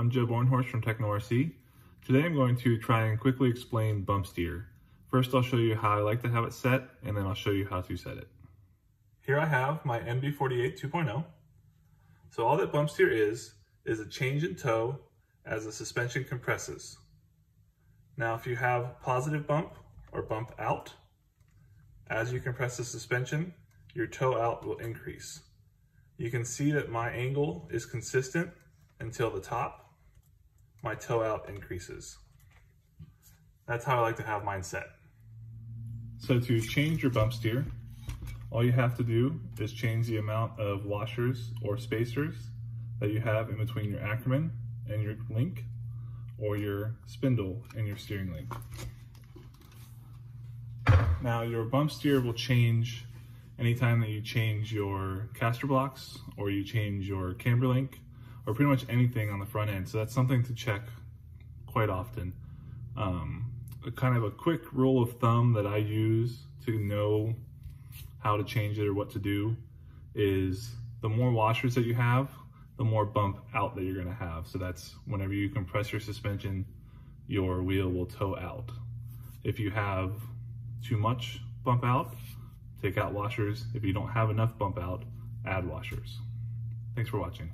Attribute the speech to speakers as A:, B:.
A: I'm Joe Bornhorst from Tekno RC. Today I'm going to try and quickly explain bump steer. First I'll show you how I like to have it set and then I'll show you how to set it. Here I have my MB48 2.0. So all that bump steer is, is a change in toe as the suspension compresses. Now if you have positive bump or bump out, as you compress the suspension, your toe out will increase. You can see that my angle is consistent until the top, my toe out increases. That's how I like to have mine set. So to change your bump steer, all you have to do is change the amount of washers or spacers that you have in between your Ackerman and your link or your spindle and your steering link. Now your bump steer will change anytime that you change your caster blocks or you change your camber link or pretty much anything on the front end. So that's something to check quite often. Um, a kind of a quick rule of thumb that I use to know how to change it or what to do is the more washers that you have, the more bump out that you're gonna have. So that's whenever you compress your suspension, your wheel will toe out. If you have too much bump out, take out washers. If you don't have enough bump out, add washers. Thanks for watching.